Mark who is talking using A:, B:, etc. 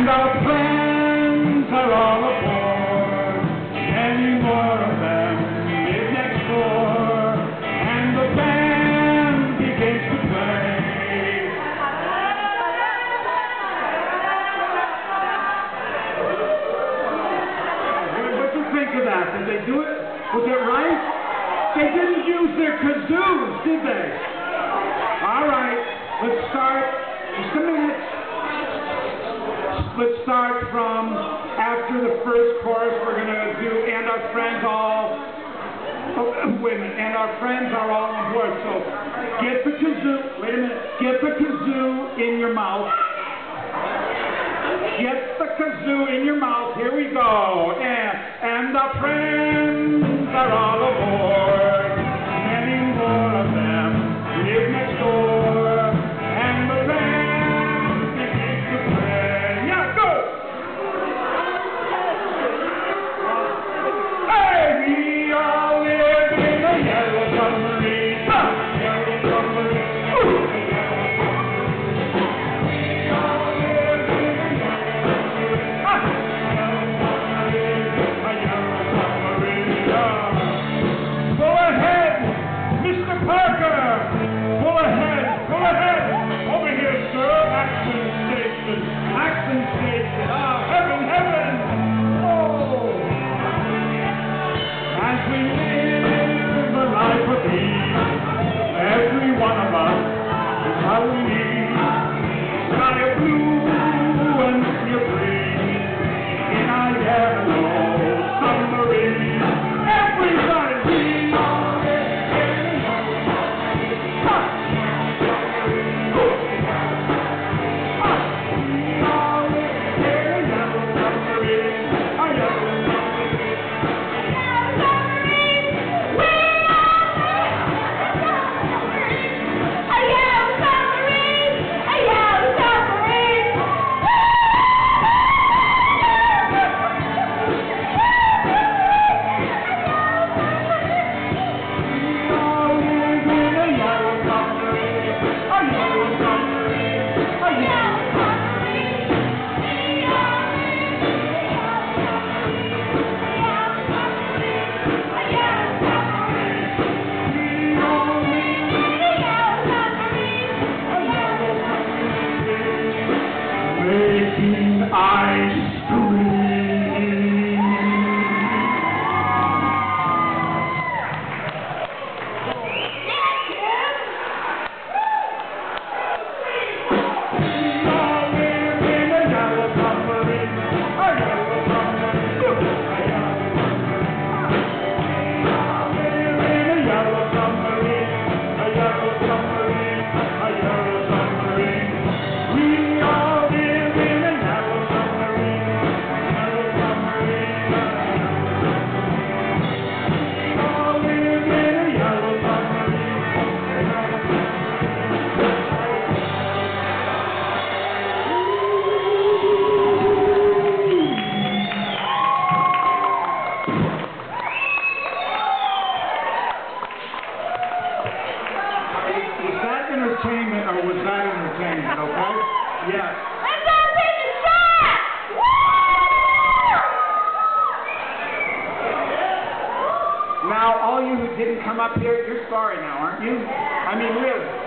A: And our friends are all aboard. Many more of them live next door. And the band begins to play. What do you think of that? Did they do it? Was it right? They didn't use their kazoos, did they? All right, let's start. Let's start from after the first chorus. We're going to do And Our Friends All. Oh, minute. And Our Friends Are All on Board. So get the kazoo. Wait a minute. Get the kazoo in your mouth. Get the kazoo in your mouth. Here we go. And, and our friends entertainment or was that entertainment, okay? Yes. Now, all you who didn't come up here, you're sorry now, aren't you? I mean, really.